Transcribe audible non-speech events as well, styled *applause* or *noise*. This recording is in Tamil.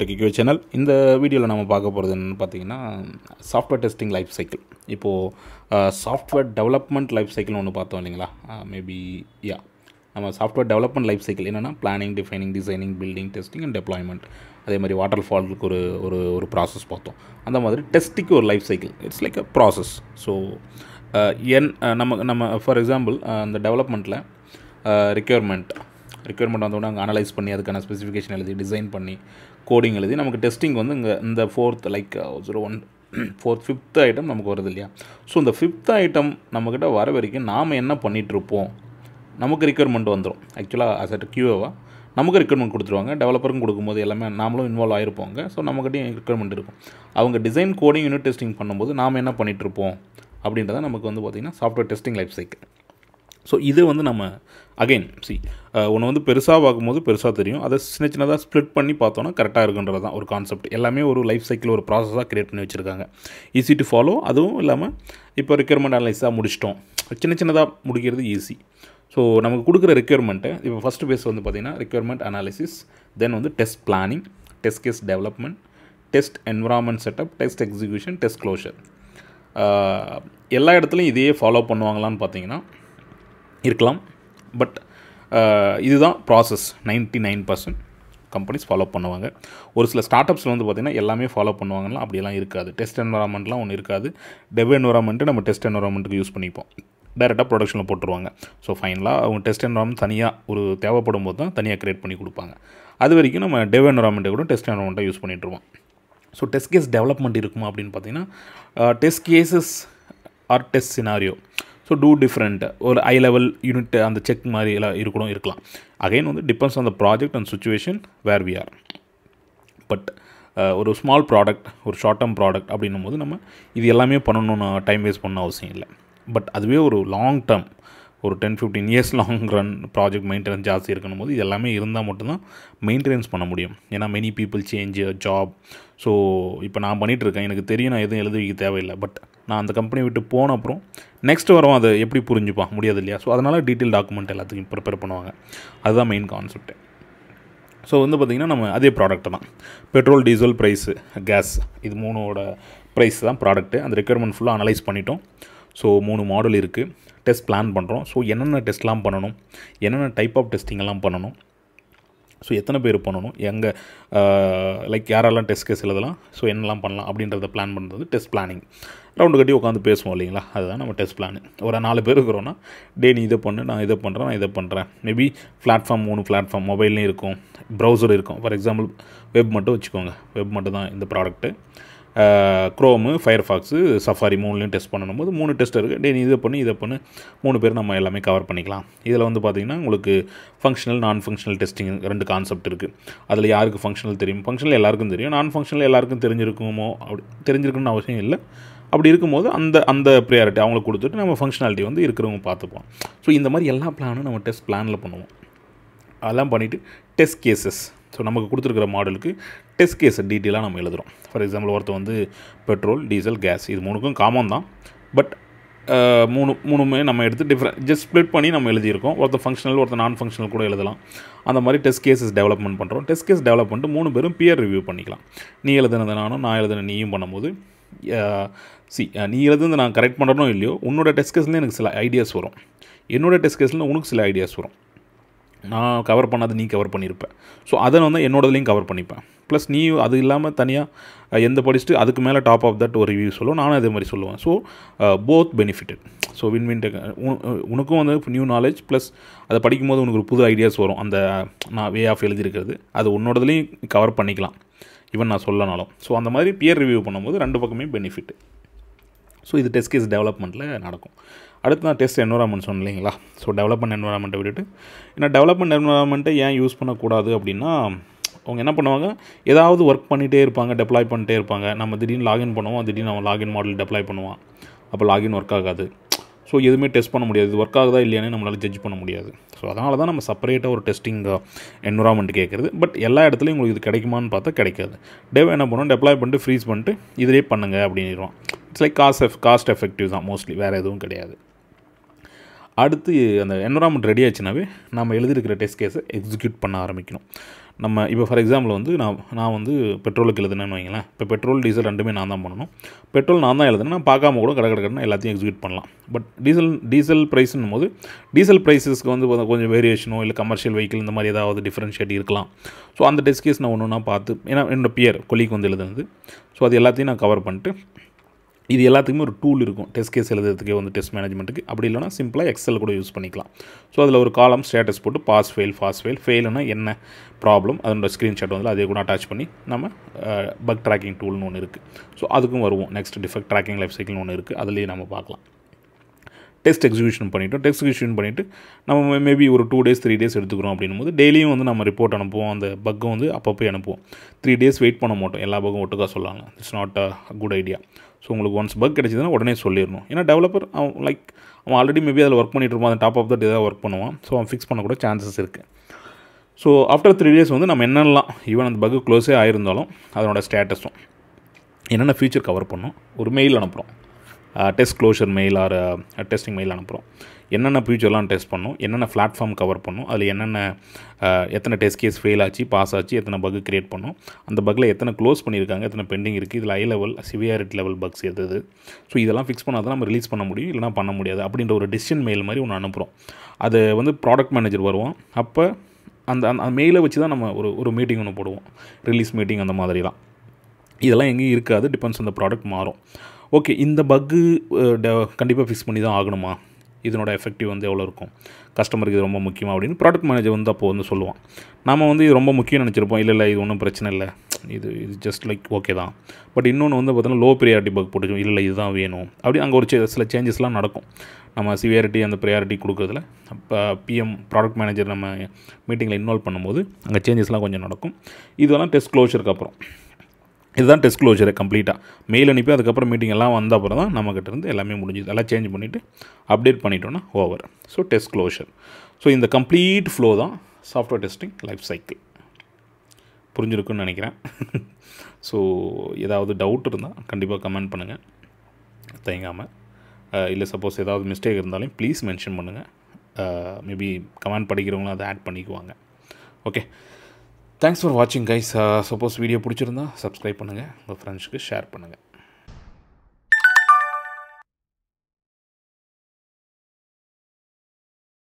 டெக்யூ சேனல் இந்த வீடியோவில் நம்ம பார்க்க போகிறது என்னென்னு பார்த்தீங்கன்னா சாஃப்ட்வேர் டெஸ்டிங் லைஃப் சைக்கிள் இப்போது சாஃப்ட்வேர் டெவலப்மெண்ட் லைஃப் சைக்கிள்னு ஒன்று பார்த்தோம் இல்லைங்களா? மேபி யா நம்ம சாஃப்ட்வேர் டெவலப்மெண்ட் லைஃப் சைக்கிள் என்னென்னா planning defining designing building testing and deployment அதே மாதிரி வாட்டர் ஃபாலுக்கு ஒரு ஒரு ஒரு ப்ராசஸ் பார்த்தோம். அந்த மாதிரி டெஸ்ட்டுக்கு ஒரு life cycle it's like a process so என் நம்ம நம்ம ஃபார் எக்ஸாம்பிள் அந்த டெவலப்மெண்ட்டில் ரிக்யர்மெண்ட் ரிக்யர்மெண்ட் வந்தோடனே அங்கே அனலைஸ் பண்ணி அதுக்கான ஸ்பெசிஃபிகேஷன் எழுதி டிசைன் பண்ணி கோடிங் எழுதி நமக்கு டெஸ்டிங் வந்து இங்கே இந்த fourth like zero one fourth fifth item நமக்கு வருது இல்லையா? ஸோ இந்த ஃபிஃப்த் ஐட்டம் நம்மக்கிட்ட வர வரைக்கும் நாம் என்ன பண்ணிகிட்ருப்போம் நமக்கு ரிக்யர்மெண்ட் வந்துடும் ஆக்சுவலாக அஸ் அட் கியூவாக நமக்கு ரிக்யர்மெண்ட் கொடுத்துருவாங்க. டெவலப்பருக்கும் கொடுக்கும்போது எல்லாமே நாமளும் இன்வால்வ் ஆகிருப்போங்க ஸோ நம்மக்கிட்டையும் ரிக்யர்மெண்ட் இருக்கும். அவங்க டிசைன் கோடிங் யூனிட் டெஸ்டிங் பண்ணும்போது நாம் என்ன பண்ணிகிட்ருப்போம் அப்படின்றத நமக்கு வந்து பார்த்திங்கன்னா software testing life cycle so இது வந்து நம்ம அகைன் சி ஒன்று வந்து பெருசாக பார்க்கும்போது பெருசாக தெரியும். அதை சின்ன சின்னதாக ஸ்ப்ளிட் பண்ணி பார்த்தோன்னா கரெக்டாக இருக்குன்றது தான் ஒரு கான்செப்ட் எல்லாமே ஒரு லைஃப் சைக்கிள் ஒரு ப்ராசஸாக க்ரியேட் பண்ணி வச்சுருக்காங்க. ஈஸி டு ஃபாலோ அதுவும் இல்லாமல் இப்போ ரெக்யர்மெண்ட் அனலைஸாக முடிச்சிட்டோம். சின்ன சின்னதாக முடிக்கிறது ஈஸி ஸோ நமக்கு கொடுக்குற ரெக்யர்மெண்ட்டு இப்போ ஃபஸ்ட்டு பேஸ் வந்து பார்த்திங்கன்னா ரெக்யர்மெண்ட் அனாலிசிஸ் தென் வந்து test planning test case development test environment setup test execution test closure எல்லா இடத்துலையும் இதையே ஃபாலோ பண்ணுவாங்களான்னு பார்த்தீங்கன்னா இருக்கலாம். பட் இதுதான் process ninety nine percent companies follow பண்ணுவாங்க. ஒரு சில ஸ்டார்ட் அப்ஸில் வந்து பார்த்திங்கன்னா எல்லாமே ஃபாலோ பண்ணுவாங்கன்னா அப்படியெல்லாம் இருக்காது. டெஸ்ட் என்வரான்மெண்ட்லாம் ஒன்று இருக்காது. டெவ் என்வரான்மெண்ட்டு நம்ம டெஸ்ட் என்வரான்மெண்ட்டுக்கு யூஸ் பண்ணிப்போம். டேரெக்டாக ப்ரொடக்ஷனில் போட்டுருவாங்க. ஸோ ஃபைனலாக அவங்க டெஸ்ட் என்வரான்மெண்ட் தனியாக ஒரு தேவைப்படும் போது தான் தனியாக க்ரியேட் பண்ணி கொடுப்பாங்க. அது வரைக்கும் நம்ம டெவ் என்வரான்மெண்ட்டை கூட டெஸ்ட் என்வரான்மெண்ட்டாக யூஸ் பண்ணிட்டுருவோம். ஸோ டெஸ்ட் கேஸ் டெவலப்மெண்ட் இருக்குமா அப்படின்னு பார்த்தீங்கன்னா test cases or test scenario so two different ஒரு ஐ லெவல் யூனிட் அந்த செக் மாதிரி எல்லாம் இருக்கணும் இருக்கலாம். அகைன் வந்து depends on the project and situation where we are but ஒரு ஸ்மால் ப்ராடக்ட் ஒரு ஷார்ட் டேர்ம் ப்ராடக்ட் அப்படின்னும் போது நம்ம இது எல்லாமே பண்ணணும்னு டைம் வேஸ்ட் பண்ண அவசியம் இல்லை. பட் அதுவே ஒரு லாங் டேர்ம் ஒரு ten fifteen years long run project maintenance ஜாஸ்தி இருக்கணும் போது இது எல்லாமே இருந்தால் மட்டும்தான் மெயின்டெனன்ஸ் பண்ண முடியும். ஏன்னா many people change job so இப்போ நான் பண்ணிகிட்ருக்கேன் எனக்கு தெரியும் நான் எதுவும் எழுதி வைக்க தேவையில்லை. பட் நான் அந்த கம்பெனி விட்டு போன அப்புறம் நெக்ஸ்ட் வரும் அதை எப்படி புரிஞ்சுப்பான் முடியாது இல்லையா? ஸோ அதனால் டீட்டெயில் டாக்குமெண்ட் எல்லாத்துக்கும் ப்ரிப்பேர் பண்ணுவாங்க. அதுதான் மெயின் கான்செப்ட்டு ஸோ வந்து பார்த்திங்கன்னா நம்ம அதே ப்ராடக்ட் தான். பெட்ரோல் டீசல் ப்ரைஸு கேஸ் இது மூணோட ப்ரைஸ் தான் ப்ராடக்ட்டு அந்த ரெக்குயர்மெண்ட் ஃபுல்லாக அனலைஸ் பண்ணிட்டோம். ஸோ மூணு மாடல் இருக்குது டெஸ்ட் பிளான் பண்ணுறோம் ஸோ என்னென்ன டெஸ்ட்லாம் பண்ணணும்? என்னென்ன டைப் ஆஃப் டெஸ்டிங்கெல்லாம் பண்ணணும்? ஸோ எத்தனை பேர் பண்ணணும்? எங்கே லைக் யாரெல்லாம் டெஸ்ட் கேஸ் எழுதலாம்? ஸோ என்னெல்லாம் பண்ணலாம்? அப்படின்றத பிளான் பண்ணுறது டெஸ்ட் பிளானிங் ரவுண்டு கட்டி உட்காந்து பேசுவோம் இல்லைங்களா? அதுதான் நம்ம டெஸ்ட் பிளான் ஒரு நாலு பேர் இருக்கிறோன்னா டே நீ இதை பண்ணு நான் இதை பண்ணுறேன் நான் இதை பண்ணுறேன் மேபி பிளாட்ஃபார்ம் மூணு பிளாட்ஃபார்ம் மொபைல்லையும் இருக்கும் ப்ரௌசர் இருக்கும். ஃபார் எக்ஸாம்பிள் வெப் மட்டும் வச்சுக்கோங்க. வெப் மட்டும் தான் இந்த ப்ராடக்ட்டு க்ரோமு ஃபயர்ஃபாக்ஸு சஃபாரி மூணுலேயும் டெஸ்ட் பண்ணணும் போது மூணு டெஸ்ட் இருக்குது டே நீ இதை பண்ணி இதை பண்ணு. மூணு பேர் நம்ம எல்லாமே கவர் பண்ணிக்கலாம். இதில் வந்து பார்த்திங்கன்னா உங்களுக்கு ஃபங்க்ஷனல் நான் ஃபங்க்ஷனல் டெஸ்டிங் ரெண்டு கான்செப்ட் இருக்குது அதில் யாருக்கு ஃபங்க்ஷனல் தெரியும்? ஃபங்க்ஷனல் எல்லாருக்கும் தெரியும். நான் ஃபங்க்ஷனல் எல்லாருக்கும் தெரிஞ்சிருக்குமோ? அப்படி தெரிஞ்சிருக்குன்னு அவசியம் இல்லை. அப்படி இருக்கும்போது அந்த அந்த ப்ரியாரிட்டி அவங்களுக்கு கொடுத்துட்டு நம்ம ஃபங்க்ஷனாலிட்டி வந்து இருக்கிறவங்க பார்த்துப்போம். ஸோ இந்த மாதிரி எல்லா பிளானும் நம்ம டெஸ்ட் பிளானில் பண்ணுவோம். அதெல்லாம் பண்ணிவிட்டு டெஸ்ட் கேசஸ் ஸோ நமக்கு கொடுத்துருக்குற மாடலுக்கு டெஸ்ட் கேஸை டீட்டெயிலாக நம்ம எழுதுகிறோம் ஃபார் எக்ஸாம்பிள் ஒருத்தர் வந்து பெட்ரோல் டீசல் கேஸ் இது மூணுக்கும் காமன் தான். பட் மூணு மூணுமே நம்ம எடுத்து டிஃப்ரெண்ட் ஜஸ்ட் ஸ்ப்ளிட் பண்ணி நம்ம எழுதியிருக்கோம். ஒருத்தர் ஃபங்க்ஷனல் ஒருத்தர் நான் ஃபங்க்ஷனல் கூட எழுதலாம். அந்த மாதிரி டெஸ்ட் கேஸஸ் டெவலப்மெண்ட் பண்ணுறோம் டெஸ்ட் கேஸ் டெவலப் பண்ணிட்டு மூணு பேரும் பியர் ரிவ்யூ பண்ணிக்கலாம். நீ எழுதுனது நானும் நான் எழுதுன நீயும் பண்ணும்போது சி நீ எழுதுனது நான் கரெக்ட் பண்ணுறனோ இல்லையோ உன்னோட டெஸ்ட் கேஸில் எனக்கு சில ஐடியாஸ் வரும். என்னோடய டெஸ்ட் கேஸில் உனக்கு சில ஐடியாஸ் வரும். நான் கவர் பண்ணாத நீ கவர் பண்ணியிருப்பேன் ஸோ அதை வந்து என்னோடதுலையும் கவர் பண்ணிப்பேன். ப்ளஸ் நீ அது இல்லாமல் தனியாக எந்த படிச்சுட்டு அதுக்கு மேலே டாப் ஆஃப் தட் ஒரு ரிவ்யூ சொல்லுவோம் நானும் அதே மாதிரி சொல்லுவேன். So both benefited so win win tech உனக்கும் வந்து நியூ நாலேஜ் ப்ளஸ் அதை படிக்கும்போது உனக்கு ஒரு புது ஐடியாஸ் வரும். அந்த நான் வே ஆஃப் எழுதியிருக்கிறது. அது உன்னோடதுலையும் கவர் பண்ணிக்கலாம். ஈவன் நான் சொல்லனாலும். ஸோ அந்த மாதிரி பியர் ரிவ்யூ பண்ணும்போது ரெண்டு பக்கமே பெனிஃபிட் ஸோ இது டெஸ்ட் கேஸ் டெவலப்மெண்ட்டில் நடக்கும். அடுத்து நான் டெஸ்ட் என்வரான்மெண்ட் சொன்னேன் இல்லைங்களா? ஸோ டெவலப்மெண்ட் என்வரான்மெண்ட்டை விட்டுட்டு ஏன்னா டெவலப்மெண்ட் என்வரான்மெண்ட்டை ஏன் யூஸ் பண்ணக்கூடாது அப்படின்னா அவங்க என்ன பண்ணுவாங்க? ஏதாவது ஒர்க் பண்ணிகிட்டே இருப்பாங்க டெப்ளாய் பண்ணிட்டே இருப்பாங்க. நம்ம திடீர்னு லாகின் பண்ணுவோம் திடீர்னு அவன் லாகின் மாடல் டெப்ளாய் பண்ணுவான். அப்போ லாகின் ஒர்க் ஆகாது. ஸோ எதுவுமே டெஸ்ட் பண்ண முடியாது. இது ஒர்க் ஆகுதா இல்லையானே நம்மளால் ஜட்ஜ் பண்ண முடியாது. ஸோ அதனால தான் நம்ம செப்பரேட்டாக ஒரு டெஸ்டிங் என்வரான்மெண்ட் கேட்குறது பட் எல்லா இடத்துலையும் உங்களுக்கு இது கிடைக்குமான்னு பார்த்தா கிடைக்காது. டெவ் என்ன பண்ணுவோம் டெப்ளாய் பண்ணிட்டு ஃப்ரீஸ் பண்ணிட்டு இதிலே பண்ணுங்கள் அப்படின்னுருவோம் it's like cost ef cost effective தான் மோஸ்ட்லி வேறு எதுவும் கிடையாது. அடுத்து அந்த என்வரான்மெண்ட் ரெடி ஆச்சுனாவே நம்ம எழுதியிருக்கிற டெஸ்ட் கேஸை எக்ஸிக்யூட் பண்ண ஆரம்பிக்கணும். நம்ம இப்போ ஃபார் எக்ஸாம்பிள் வந்து நான் நான் வந்து பெட்ரோலுக்கு எழுதுனேன்னு வைங்களேன். இப்போ பெட்ரோல் டீசல் ரெண்டுமே நான் தான் பண்ணணும். பெட்ரோல் நான் தான் எழுதுனேன் நான் பார்க்காம கூட கடை கடை எல்லாத்தையும் எக்ஸிக்யூட் பண்ணலாம். பட் டீசல் டீசல் ப்ரைஸ்னும் போது டீசல் ப்ரைஸஸ்க்கு வந்து கொஞ்சம் வேரியேஷனோ இல்லை கமர்ஷியல் வெஹிக்கிள் இந்த மாதிரி ஏதாவது டிஃப்ரென்ஷியேட் இருக்கலாம். ஸோ அந்த டெஸ்ட் கேஸ் நான் ஒன்று ஒன்றா பார்த்து ஏன்னா என்னோட பியர் கொலிக்கு வந்து எழுதுனது. ஸோ அது எல்லாத்தையும் நான் கவர் பண்ணிட்டு இது எல்லாத்துக்குமே ஒரு டூல் இருக்கும். டெஸ்ட் கேஸ் எழுதுறதுக்கே வந்து டெஸ்ட் மேனேஜ்மெண்ட்டுக்கு அப்படி இல்லைனா சிம்பிளாக எக்ஸல் கூட யூஸ் பண்ணிக்கலாம். ஸோ அதில் ஒரு காலம் ஸ்டேட்டஸ் போட்டு பாஸ் ஃபெயில் ஃபாஸ் ஃபெயில் ஃபெயிலுனா என்ன ப்ராப்ளம் அதனோட ஸ்க்ரீன்ஷாட் வந்து அதே கூட அட்டாச் பண்ணி நம்ம பக் ட்ராக்கிங் டூல்னு ஒன்று இருக்குது ஸோ அதுக்கும் வருவோம். நெக்ஸ்ட் டிஃபெக்ட் ட்ராக்கிங் லைஃப் சைக்கிள்னு ஒன்று இருக்குது அதுலேயே நம்ம பார்க்கலாம். டெஸ்ட் எக்ஸிக்யூஷன் பண்ணிவிட்டோம் டெஸ்ட் எக்ஸிக்யூஷன் பண்ணிவிட்டு நம்ம மேபி ஒரு டூ டேஸ் த்ரீ டேஸ் எடுத்துக்கிறோம் அப்படின்னும் போது டெய்லியும் வந்து நம்ம ரிப்போர்ட் அனுப்புவோம். அந்த பக்கை வந்து அப்பப்போ அனுப்புவோம். த்ரீ டேஸ் வெயிட் பண்ண மாட்டோம். எல்லா பக்கம் ஒட்டுக்கா சொல்லலாம் it's not a good idea so உங்களுக்கு ஒன்ஸ் பக் கிடச்சிதுன்னா உடனே சொல்லிடணும். ஏன்னா டெவலப்பர் அவன் லைக் அவன் ஆல்ரெடி மேபி அதில் ஒர்க் பண்ணிட்டு இருப்பான். அந்த டாப் ஆஃப் தட் ஏதாவது ஒர்க் பண்ணுவான். ஸோ அவன் ஃபிக்ஸ் பண்ணக்கூட சான்சஸ் இருக்குது ஸோ ஆஃப்டர் த்ரீ டேஸ் வந்து நம்ம என்னென்னலாம் ஈவன் அந்த பக்கு க்ளோஸே ஆயிருந்தாலும் அதனோட ஸ்டேட்டஸும் என்னென்ன ஃபியூச்சர் கவர் பண்ணோம் ஒரு மெயில் அனுப்புகிறோம் test closure mail or testing mail அனுப்புகிறோம் என்னென்ன ஃபியூச்சர்லாம் டெஸ்ட் பண்ணும் என்னென்ன பிளாட்ஃபார்ம் கவர் பண்ணும் அதில் என்னென்ன எத்தனை டெஸ்ட் கேஸ் ஃபெயில் ஆச்சு பாஸ் ஆச்சு எத்தனை பக் கிரியேட் பண்ணும் அந்த பக்கில் எத்தனை க்ளோஸ் பண்ணியிருக்காங்க எத்தனை பெண்டிங் இருக்குது இதில் high level severity level bugs எது ஸோ இதெல்லாம் ஃபிக்ஸ் பண்ணால் தான் நம்ம ரிலீஸ் பண்ண முடியும் இல்லைனா பண்ண முடியாது அப்படின்ற ஒரு டிசிஷன் மெயில் மாதிரி ஒன்று அனுப்புகிறோம் அது வந்து ப்ராடக்ட் மேனேஜர் வருவோம் அப்போ அந்த அந்த மெயிலை வச்சு தான் நம்ம ஒரு ஒரு மீட்டிங் ஒன்று போடுவோம் ரிலீஸ் மீட்டிங் அந்த மாதிரிலாம். இதெல்லாம் எங்கேயும் இருக்காது டிபெண்ட்ஸ் அந்த ப்ராடக்ட் மாறும். ஓகே இந்த பக்கு கண்டிப்பாக ஃபிக்ஸ் பண்ணி தான் ஆகணுமா? இதனோட எஃபெக்டிவ் வந்து எவ்வளோ இருக்கும்? கஸ்டமருக்கு இது ரொம்ப முக்கியமாக அப்படின்னு ப்ராடக்ட் மேனேஜர் வந்து அப்போது வந்து சொல்லுவான். நம்ம வந்து இது ரொம்ப முக்கியம் நினச்சிருப்போம். இல்லை இல்லை இது ஒன்றும் பிரச்சனை இல்லை. இது இது ஜஸ்ட் லைக் ஓகே தான். பட் இன்னொன்று வந்து பார்த்தோன்னா லோ ப்ரியாரிட்டி பக் போட்டு இல்லை இதுதான் வேணும். அப்படி அங்கே ஒரு சில சேஞ்சஸ்லாம் நடக்கும். நம்ம சிவியாரிட்டி அந்த ப்ரையாரிட்டி கொடுக்குறதுல. இப்போ பிஎம் ப்ராடக்ட் மேனேஜர் நம்ம மீட்டிங்கில் இன்வால்வ் பண்ணும்போது அங்கே சேஞ்சஸ்லாம் கொஞ்சம் நடக்கும். இதெல்லாம் டெஸ்ட் க்ளோஷருக்கு அப்புறம். இதுதான் டெஸ்ட் க்ளோஜர் கம்ப்ளீட்டாக மெயில் அனுப்பி அதுக்கப்புறம் மீட்டிங் எல்லாம் வந்த அப்புறம் தான் நம்மக்கிட்ட இருந்து எல்லாமே முடிஞ்சுது. எல்லாம் சேஞ்ச் பண்ணிவிட்டு அப்டேட் பண்ணிட்டோன்னா over so test closure so இந்த கம்ப்ளீட் ஃப்ளோ தான் சாஃப்ட்வேர் டெஸ்டிங் லைஃப் சைக்கிள் புரிஞ்சிருக்குன்னு நினைக்கிறேன். *laughs* ஸோ ஏதாவது டவுட் இருந்தால் கண்டிப்பாக கமெண்ட் பண்ணுங்கள் தயங்காமல் இல்லை சப்போஸ் ஏதாவது மிஸ்டேக் இருந்தாலும் ப்ளீஸ் மென்ஷன் பண்ணுங்கள் மேபி கமெண்ட் படிக்கிறவங்களும் அதை ஆட் பண்ணிக்குவாங்க. ஓகே தேங்க்ஸ் ஃபார் வாட்சிங் கைஸ் சப்போஸ் வீடியோ பிடிச்சிருந்தா சப்ஸ்கிரைப் பண்ணுங்கள் உங்கள் ஃப்ரெண்ட்ஸ்க்கு ஷேர் பண்ணுங்கள்